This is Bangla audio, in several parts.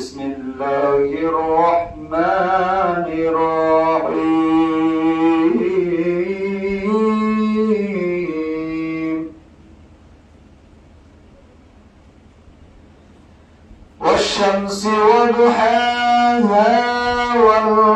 بسم الله الرحمن الرحيم. والشمس وضحاها والقمر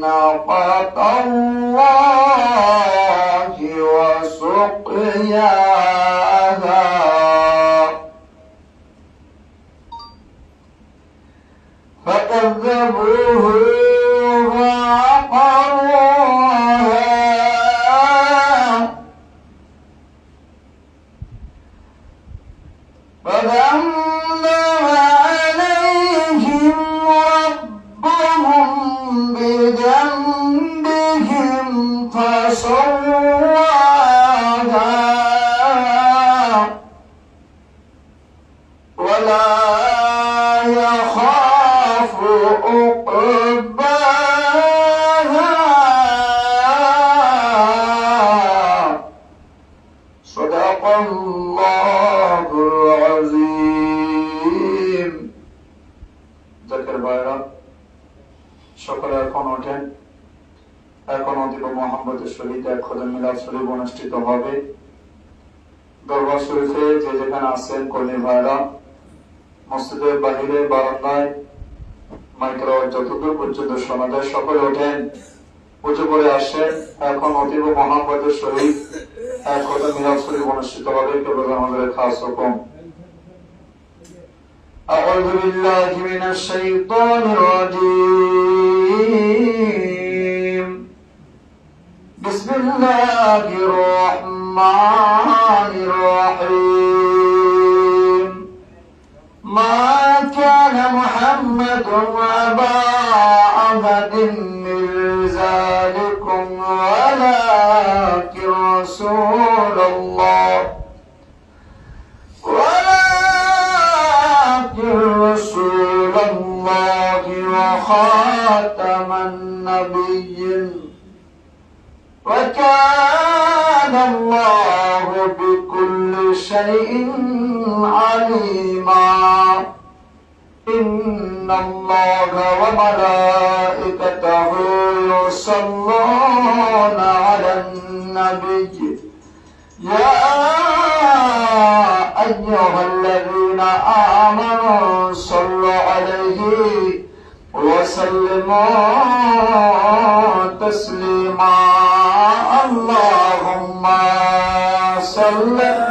الله ناقة الله যতদূর পর্যন্ত শোনা যায় সকলে ওঠেন পুজো করে আসেন এখন অতীব মোহাম্মদের শহীদ এক কথা মিলাদ শরীফ অনুষ্ঠিত হবে কেবল আমাদের খাস হুকুম أعوذ بالله من الشيطان الرجيم بسم الله الرحمن الرحيم ما كان محمد أبا أحد من رجالكم ولكن رسول الله. ولكن رسول الله وخاتم النبيين. وكان الله بكل شيء عليما. إن إن الله وملائكته يصلون على النبي يا أيها الذين آمنوا صلوا عليه وسلموا تسليما اللهم صلِّ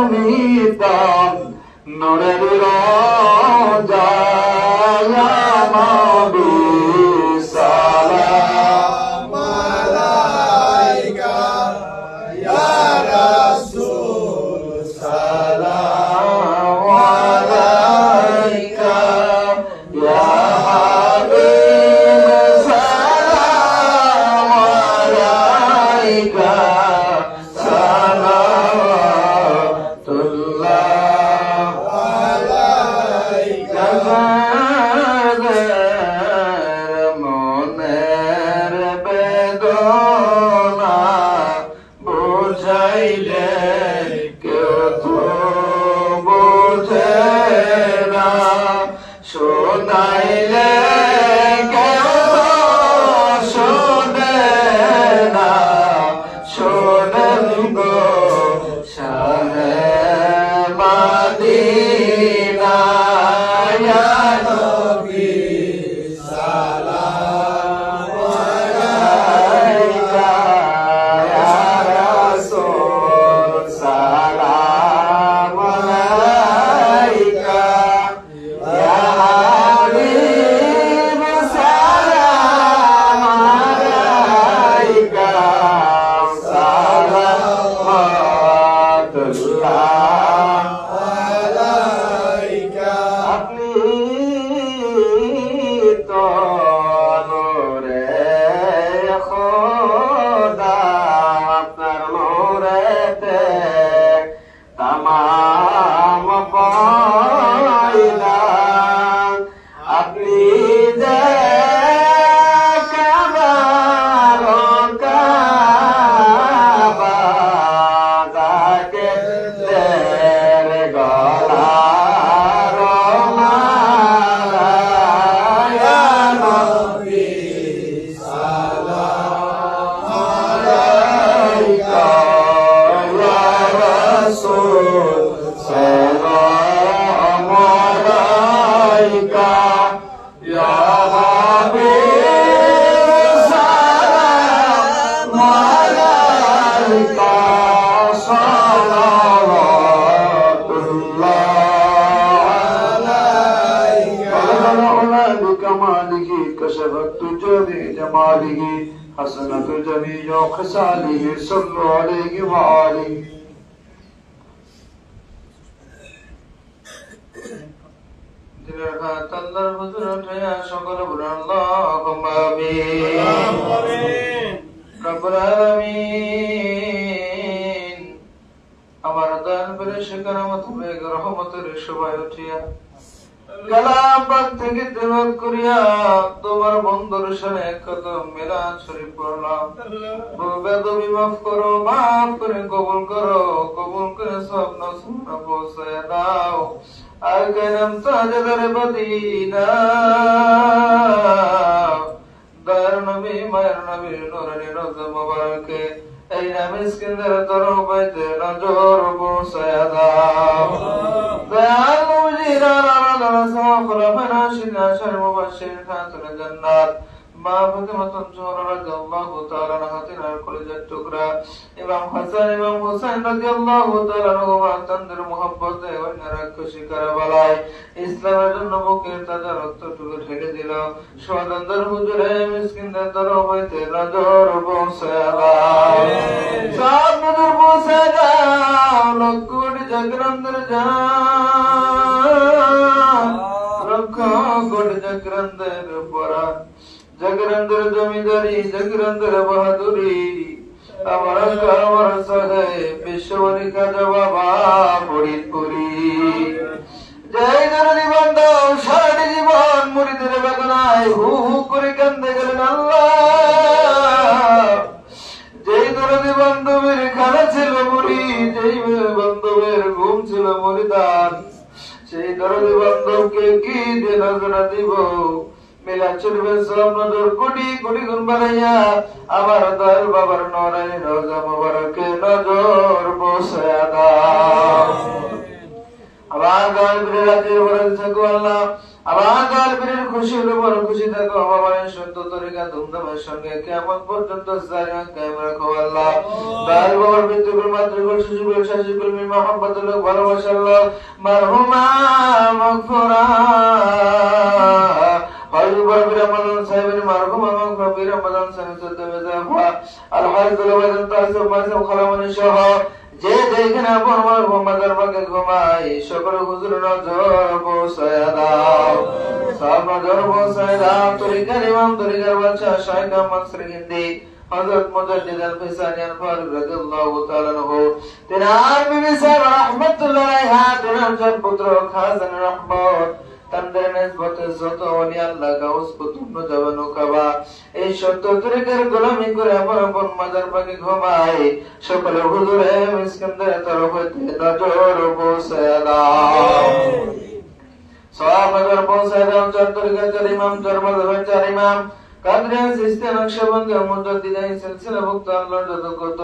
তুমি পান নরের حسنت جميع خصاله صلوا عليه وآله দিলের হাত আল্লাহর হুজুর উঠাইয়া সকল বলুন আল্লাহুম্মা আমিন রব্বুল আলামিন আমার দান করে সেখানে মোতাবেক রহমতের সবাই উঠিয়া তোমার বন্ধুর সাথে কত করো কবুল করো, কবুল করে সব নসুনা পৌঁছায় দাও। আর কেনাম তাজদার মদিনা। দয়ার নবী, মায়ের নবীর নুরানি রোজা মোবারকে। এই নামে স্কিন্দের তরফাইতে নজর পৌঁছায় দাও দয়াল নবীর আরাধনা সফল ফেরাশিনা শর্ম বাসির খাতুনে জান্নাত মা ফাতিমাতুন জোহরা রাদিয়াল্লাহু তাআলা আনহা তিনার কলিজার টুকরা ইমাম হাসান ইমাম হুসাইন রাদিয়াল্লাহু তাআলা তাদের মুহাব্বতে অন্যরা খুশি কারবালায় ইসলামের জন্য বুকের তাজা রক্তটুকু ঢেলে দিল। সোয়াদান্দার হুজুরে মিসকিনদের তরফ হইতে নজর পৌঁছায় সব নজর পৌঁছায় দাও লক্ষ কোটি জাগরন্দের যান লক্ষ কোটি পরাণ। জগরন্দের জমিদারি জগরন্দের বাহাদুরি। আমার আমার সহে বিশ্ববনী কাজা বাবা ফরিদপুরি জয় জননী বান্ধব সারাটি জীবন মুড়িদের বেদনায় হু হু করে কান্দে গেলেন আল্লাহ। যেই দরদি বান্ধবের খানা ছিল মুড়ি যেই বান্ধবের ঘুম ছিল মরিদান। সেই দরদি বান্ধবকে কি নজরা দিব? মিলা চলবে সব নজর কোটি কোটি গুণ বাড়াইয়া। আমার দয়াল বাবার খুশি হলে বড় খুশি থাকো। আমার সত্য তরিকা ধুমধামের সঙ্গে কেমন পর্যন্ত ভালোবাসা আল্লাহ। মারহুমা আয়াতুল ওয়াদান তাসু মাসু খালামুন সহ যে যেখানে পরমার বোমাদার বাগে ঘুমাই সকল হুজুর নজর বসায় দাও সব নজর বসায় দাও তরিকার ইমাম তরিকার বাদশাহ শাইখ আহমদ সিরগিন্দি হযরত মুজাদ্দিদ আল-ফিসানি আল-ফারুক রাদিয়াল্লাহু তাআলা আনহু তিনার বিবি সাহেব রাহমাতুল্লাহ আলাইহা তিনার পুত্র খাজান রহমত তাদের নিসবতে যত ওলি আল্লাহ গাউস কুতুব নজাবানু কাবা। এই সত্য তরিকার গোলামি করে আমার আপন মাজার পাকে ঘুমাই সকলে হুজুরে মিসকিনদের তরফ হইতে নজর দাও। সাহাবাগর পৌঁছায় দাও, চার তরিকার চার ইমাম, চার চার ইমাম। কাদরিয়া সিস্তেম নকশবন্দি মুজাদ্দিদাই সিলসিলা ভুক্ত আল্লাহর যত কত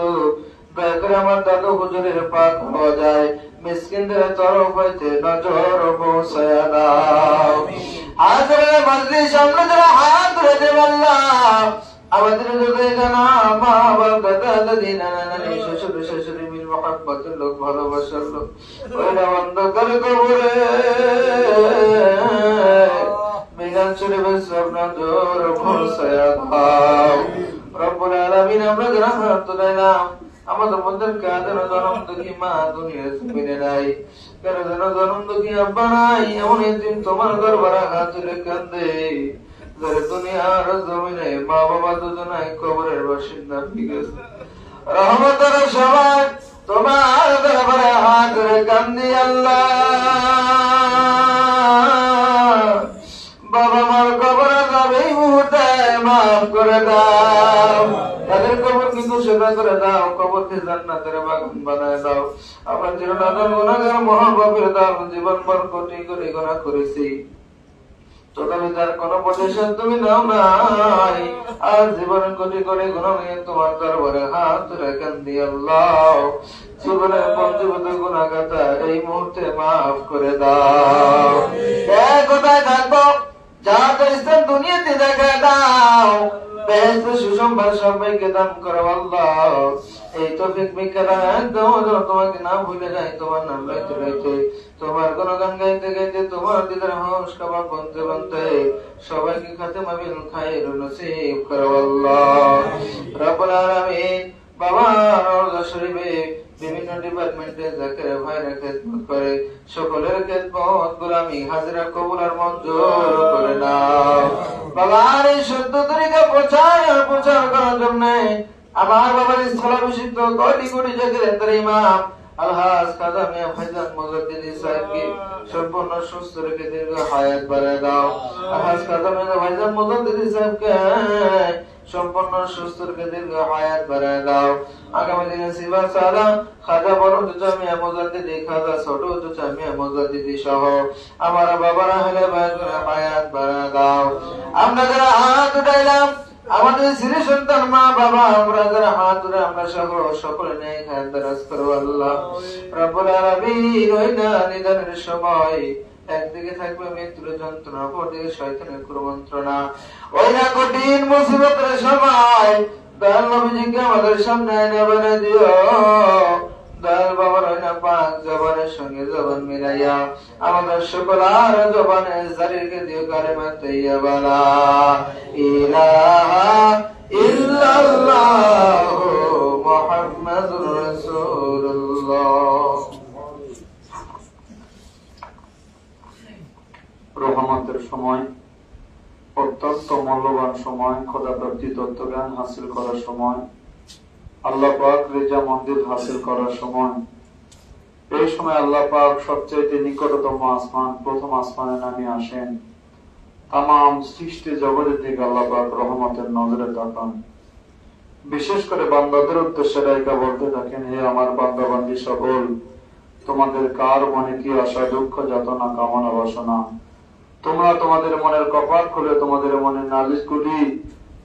দয়া করে আমার দাদু হুজুরের পাক হওয়া যায়। মিসকিনদের তরফ হইতে নজর পৌঁছায় দাও। হাজরে মজলিস সামনে যারা হাত ধরে দেব আল্লাহ। আমাদের হৃদয়ে জানা মা বাবা দাদা দাদি নানা নানি শ্বশুর, শাশুড়ি মিল মহাব্বতের লোক, ভালোবাসার লোক, ওইরা অন্ধকার কবরে। মিলান শরীফের সব নজর পৌঁছায়া দাও। রব্বুল আলামিন, আমরা যারা হাত তুলাইলাম আমাদের মধ্যে কাদের জনম দুঃখী মা দুনিয়ার জমিনে নাই? যেন জনম দুঃখী আব্বা নাই? এমন একদিন তোমার হাত তুলে কান্দে। যারা দুনিয়ার জমিনে মা বাবা দুজনাই কবরের বাসিন্দা গেছে। রহমতের সবাই তোমার দরবারে হাত ধরে কান্দি আল্লাহ। বাবা মার কবরে মুহূর্তে মাফ করে দাও। তাদের কবর কিন্তু সেবা করে দাও জান্নাতের বাগান বানায় দাও। আমার চিরনাদন গুণাগার দাও জীবন ভর কোটি কোটি গুণা করেছি। আর জীবনে কোটি তোমার দরবারে হাত রেখেন পঞ্চভূত গুণাগাতা এই মুহূর্তে মাফ করে দাও। এক কোথায় থাকব? যা করেছেন দুনিয়াতে দেখা দাও বেহেস্ত সুসংবাদ সবাইকে দান করো আল্লাহ। এই তো ফিকমিকে একদম তোমাকে না ভুলে তোমার তোমার কোন গান গাইতে গাইতে তোমার দিদার হস খাবার বনতে বনতে, সবাইকে খাতে মাবিল খাইর নসিব বাবা শরীফে বিভিন্ন ডিপার্টমেন্টে যাকে ভাইরা খেদমত করে, সকলের খেদমত গোলামি, হাজিরা কবুল আর মঞ্জুর করে নাও। বাবার এই সত্য তরিকা প্রচার আর প্রচার করার জন্য আমার বাবার স্থলাভিষিক্ত কোটি কোটি জায়গার ইমাম, আলহাজ সাহেবকে সম্পূর্ণ সুস্থ রেখে দীর্ঘ হায়াত বাড়ায় দাও। আলহাজ কাদা মিয়া ভাইজান সাহেবকে সম্পূর্ণ সুস্থ দীর্ঘ হায়াত দাও। আগামী দিনে সিবা সালাম, খাজা বড় খাজা ছোট সহ আমার হলে হায়াত দাও। আমরা যারা হাত উঠাইলাম, আমাদের সন্তান, মা, বাবা, আমরা যারা হাত ধরে আমরা সকল সকলে নেই খায় দারাজ করো আল্লাহ। না সময় একদিকে থাকবে মৃত্যুর যন্ত্রণা, অপরদিকে শয়তানের কুমন্ত্রণা ওই না কঠিন মুসিবতের সময়, দয়াল নবীজিকে আমাদের সামনে বলে দিও। দয়াল বাবার না পাঁচ জবানের সঙ্গে জবান মিলাইয়া আমাদের সকল আর জবানে শরীরকে দিও কালেমা তৈয়বালা ইলাহা ইল্লাল্লাহ মুহাম্মাদুর রাসূলুল্লাহ। রহমতের সময়, অত্যন্ত মূল্যবান সময় খোদা প্রাপ্তি তত্ত্বজ্ঞান হাসিল করার সময়, আল্লাহ পাক রেজা মন্দির হাসিল করার সময়। এই সময় আল্লাহ পাক সবচাইতে নিকটতম আসমান, প্রথম আসমানে নামে আসেন। তাম সৃষ্টি জগতের দিকে আল্লাহ পাক রহমতের নজরে তাকান। বিশেষ করে বান্দাদের উদ্দেশ্যে রায়কা বলতে থাকেন, হে আমার বান্দা বান্দি সকল, তোমাদের কার মনে কি আশা, দুঃখ, যাতনা, কামনা, বাসনা? তোমরা তোমাদের মনের কপাট খুলে তোমাদের মনের নালিশ গুলি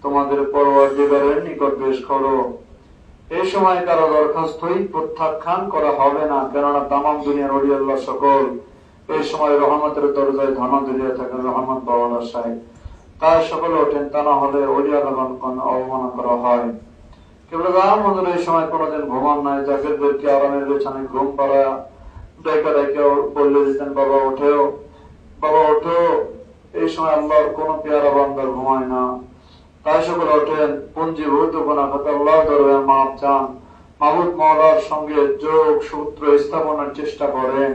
তোমাদের পরওয়ারদিগারের নিকট পেশ করো। এই সময় কারও দরখাস্তই প্রত্যাখ্যান করা হবে না, কেননা তামাম দুনিয়ার অলিয়াল্লাহ সকল। এই সময় রহমতের দরজায় ধন ধরিয়া থাকেন রহমত বাবার আশায় তাই সকলে ওঠেন, তা না হলে অলিয়ালগণ অবমাননা করা হয়। কেবল এই সময় কোনোদিন ঘুমান নাই বাবা বাবা ওঠো, এই সময় আল্লাহর কোন পেয়ারা বান্দার ঘুমায় না। তাই সকল ওঠেন পুঞ্জীভূত গুণা খাতে আল্লাহ দরবে মাপ চান। মাহবুদ মৌলার সঙ্গে যোগ সূত্র স্থাপনের চেষ্টা করেন।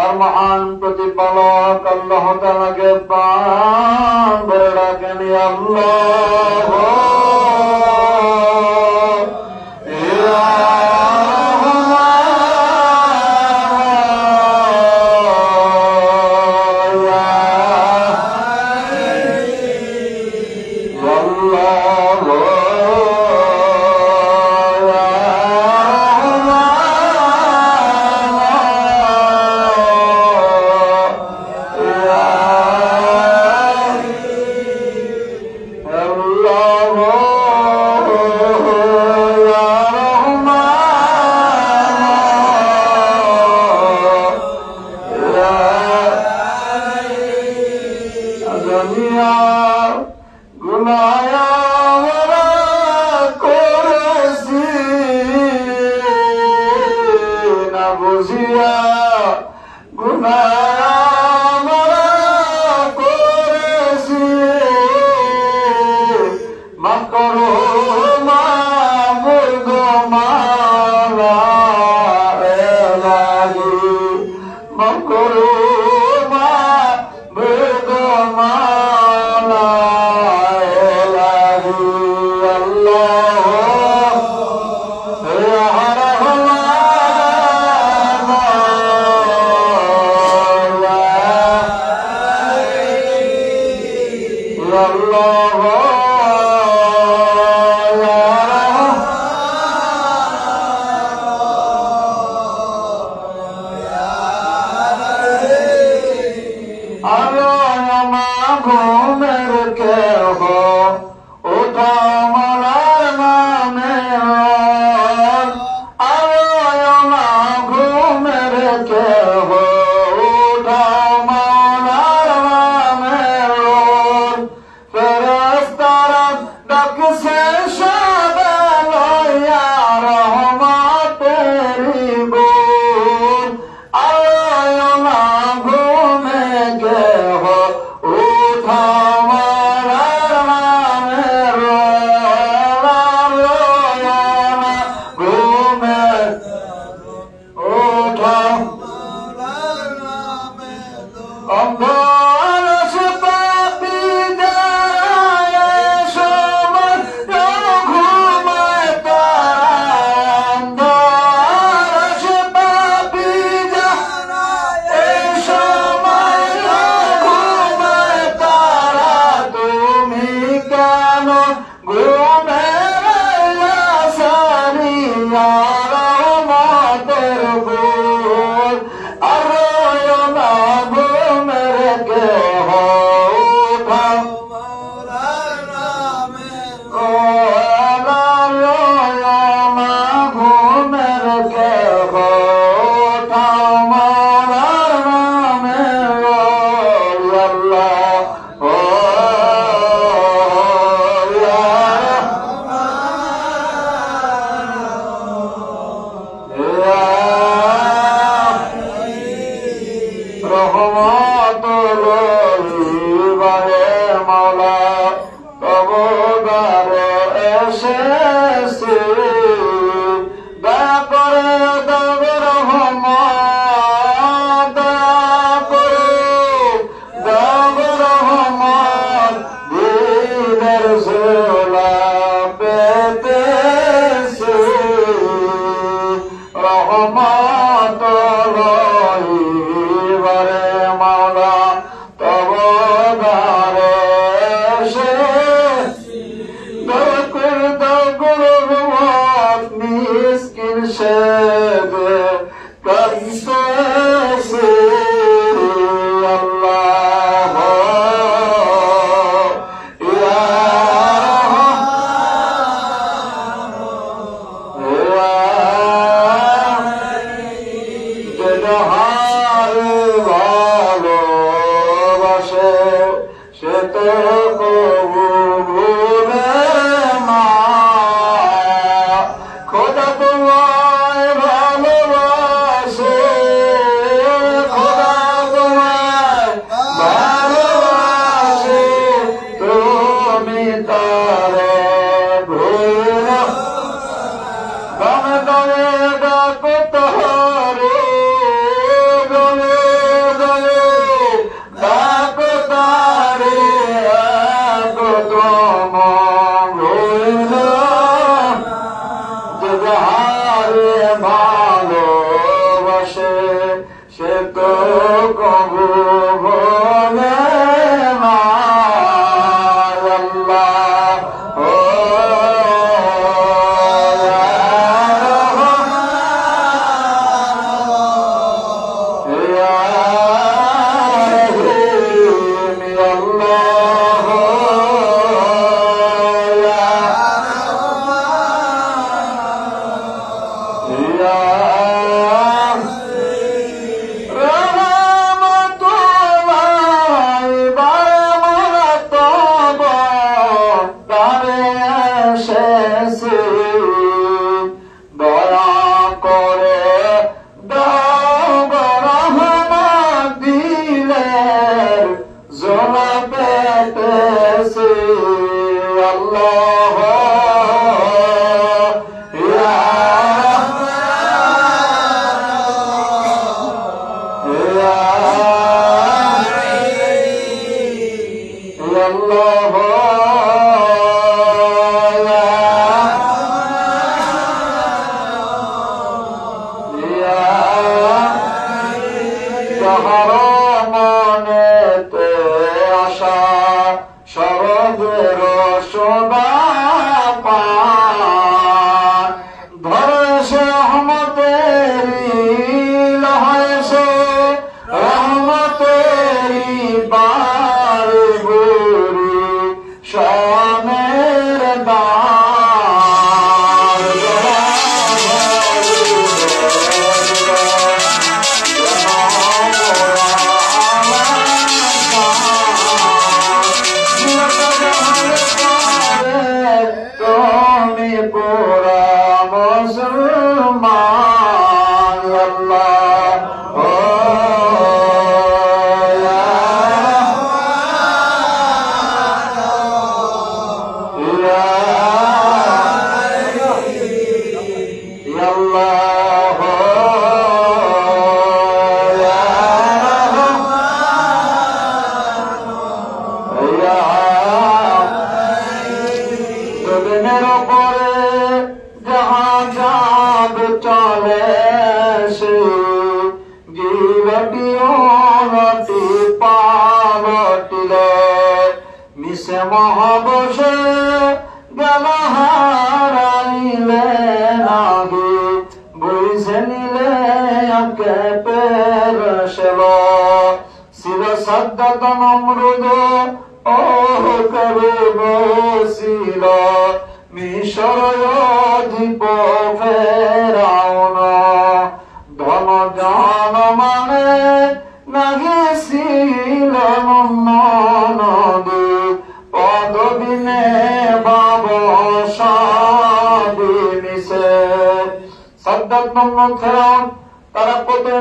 আর মহান প্রতিপালক আল্লাহ তালাকে প্রাণ ভরে রাখেন আল্লাহ! That Bakın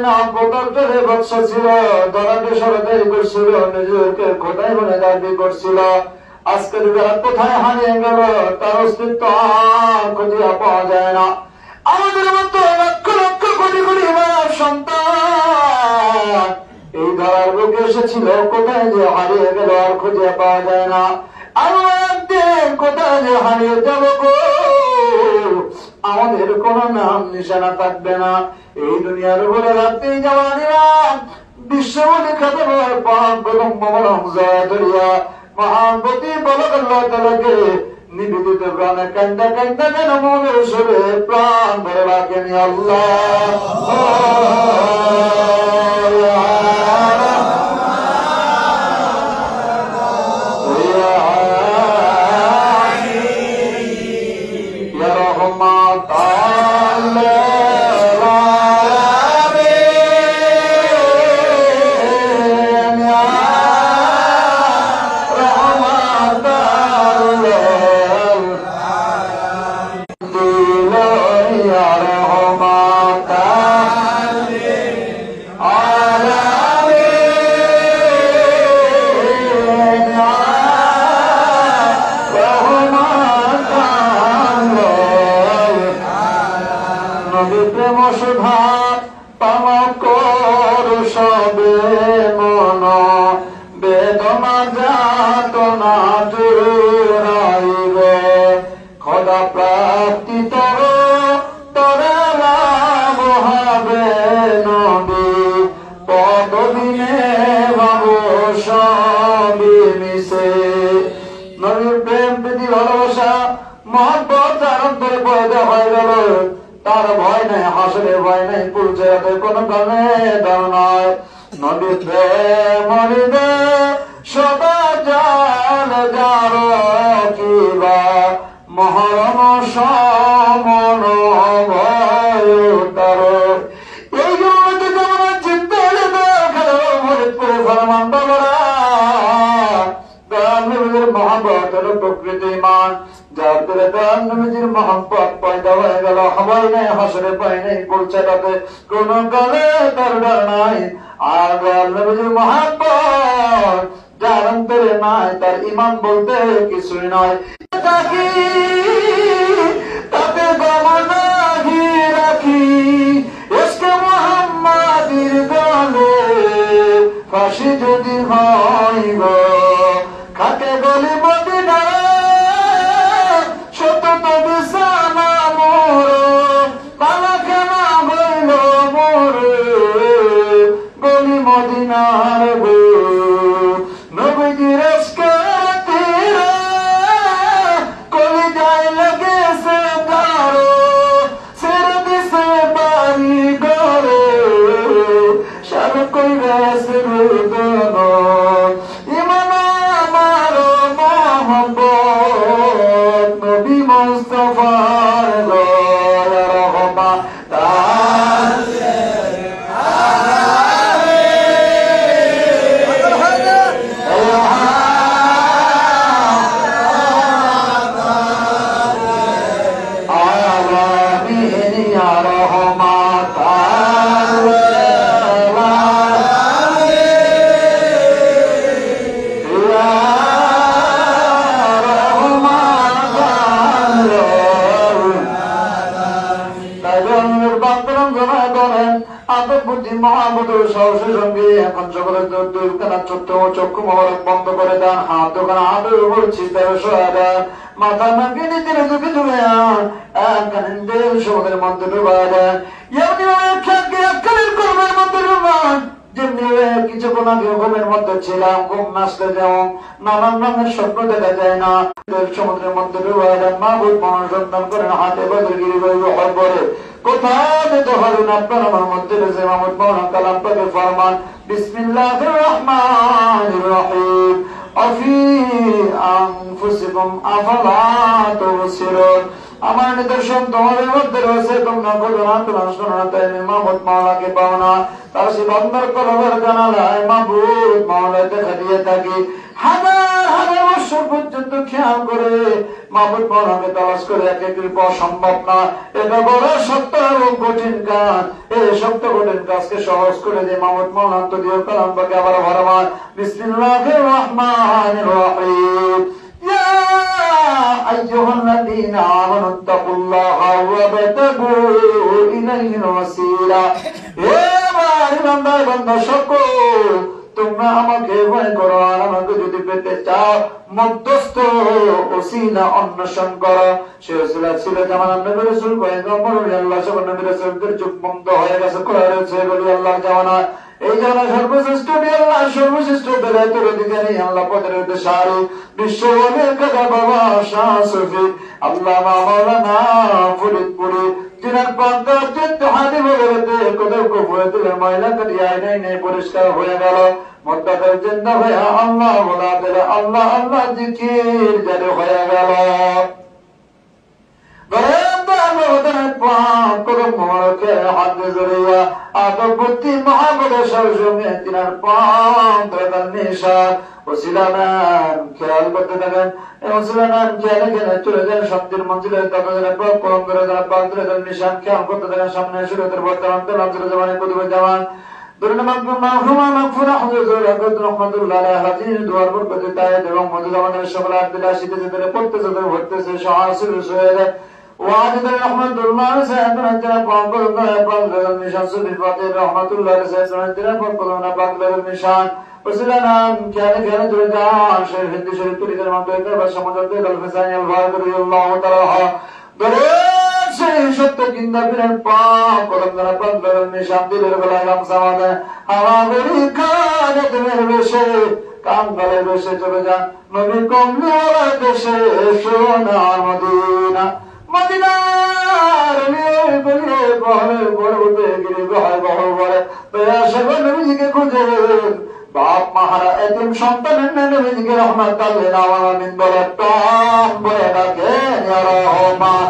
না পতার চলে ছিল। দরাকে সরকারি করছিল নিজেকে খোদাই বলে দাবি করছিল আজকে যুগেরা কোথায় হারিয়ে গেল, তার অস্তিত্ব আর খুঁজিয়া পাওয়া যায় না। আমাদের মতো লক্ষ লক্ষ কোটি কোটি মায়ের সন্তান এই ধরার বুকে এসেছিল, কোথায় যে হারিয়ে গেল আর খুঁজে পাওয়া যায় না। আমরা একদিন কোথায় যে হারিয়ে যাব গো? আমাদের কোন নাম নিশানা থাকবে না। এই দুনিয়ার উপরে রাত্রি দিলাম বিশ্বমণি খাতে পান প্রথম মমরম জয় ধরিয়া। মহানপতি বলক আল্লাহ তালাকে নিবেদিত প্রাণে কান্দা কান্দা যেন মনের সুরে প্রাণ ধরে রাখেনি আল্লাহ। ফরমান বাবারা হলো প্রকৃতি মান। যার করে তার নবীজির পয়দা হয়ে গেল। হওয়াই নাই, হাসরে পাই নাই তাতে কোন কালে তার নাই। আর যার নবীজির মহাব্বত যার অন্তরে নাই, তার ইমান বলতে কিছুই নয় তাকে, তাতে গমনাহি রাখি। পাশে যদি হয় গো খাতে গলি বন্ধ করে দেন, হাত দোকান চিন্তায় মাথা নিজের ডুবে কানেন্দের সমুদ্রের মধ্যে ডুবায় দেন কর্মের মধ্যে কিছুক্ষণ আগে ঘুমের মধ্যে ছিলাম, ঘুম নাচতে যেমন নানান রঙের স্বপ্ন দেখা যায় না। সমুদ্রের মধ্যে ডুবায় দেন, মাহবুব করেন, হাতে বদর গিরি বই করে কোথায় আপনার আমার মধ্যে রয়েছে মাহমুদ মৌলান কালাম ফরমান। বিসমিল্লাহ রহমান। রহিম وفي أنفسكم أفلا تبصرون. আমার নিদর্শন তোমাদের মধ্যে রয়েছে, তোমরা বলো না, তোমার শোনো না, তাই আমি মাহমুদ মাওলাকে পাও না। তার সে বন্দর করবার জানালায় মাহবুব মাওলা দেখা দিয়ে থাকি। হাজার হাজার বছর পর্যন্ত খেয়াল করে মাহমুদ মাওলাকে তালাশ করে এক একের পর সম্ভব না এটা বড় সত্য এবং কঠিন কাজ এই সত্য কঠিন কাজকে সহজ করে দিয়ে মাহমুদ মাওলান তো দিয়ে কালাম পাকে আবার ভরমান বিসমিল্লাহির রহমানির রহিম يا أيها الذين آمنوا اتقوا الله وابتغوا إليه الوسيلة يا বাড়ি বান্দা বান্দা সকল তোমরা আমাকে ভয় করো আর আমাকে যদি পেতে চাও, মধ্যস্থ ওসিলা অন্বেষণ করো। সে ছিল যেমন নবী রাসূল, পয়গম্বর আল্লাহ সব নবী রাসূলদের চোখ বন্ধ হয়ে গেছে খোলা রয়েছে বলি আল্লাহ জামানা এই জানা সর্বশ্রেষ্ঠ আল্লাহ সর্বশ্রেষ্ঠ বেলায়েতের অধিকারী আল্লাহ পদের উদ্দেশ্য। বিশ্ব বলে কাদা বাবা শাহ সফি আল্লাহ ফরিদপুরি নেই, পরিষ্কার আল্লাহ বলা আল্লাহ আল্লাহ জিকির হয়ে গেল। খেয়াল করতে থাকেন। চলে যান শক্তির মঞ্জিলে। কলম ধরে যান নিশান খেয়াল করতে থাকেন। সামনে সুরতের বর্তমান জামানে। কুতুবের জামান বরকতে তাই এবং মজুদ আমাদের সকল আব্দুল্লাহ শীতে যেতে পড়তেছে তো ভরতেছে সহাসির সহায়তা ওয়াজিদ রহমাতুল্লাহ সাহেবনা যারা পাক করে পাক লাগাল নিশান সুবিল ফাতিহ রহমাতুল্লাহ সাহেবনা যারা পাক করে পাক লাগাল নিশান وسلنا كان كان درجان شيخ هندي شريف تريد المنطقة بس سمجد الفسان الفارق رضي الله تعالى দরের সেই সত্য চিন্তা ফিরেন পাপ করম যারা পাগলের নিশান দিলের বেলায় গামছা বাঁধে আমাদের কানে দিনের বেশে কাম গালে বেশে চলে যান নবী কমলিওয়ালা দেশে সোনার মদিনা মদিনার গলিয়ে বহরে বড় উঠে গিরে বহায় বড় দয়া সেবা নবীজিকে খুঁজে বাপ মাহারা এতিম সন্তানের নবীজিকে রহমত আল্লাহ আলামিন বলে টম বলে ডাকে রহমান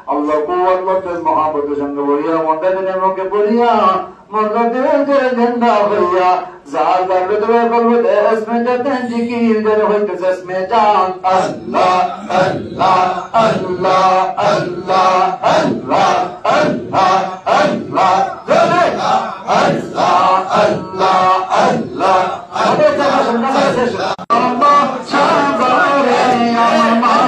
اللہ کو اللہ سے محبت سنگ بولیا مدد نے موقع بولیا مدد در گندا بولیا زال در لطف قلب دے اس میں جتن جکیر در ہوئی کس اس میں جان اللہ اللہ اللہ اللہ اللہ اللہ اللہ جلے اللہ اللہ اللہ اللہ اللہ اللہ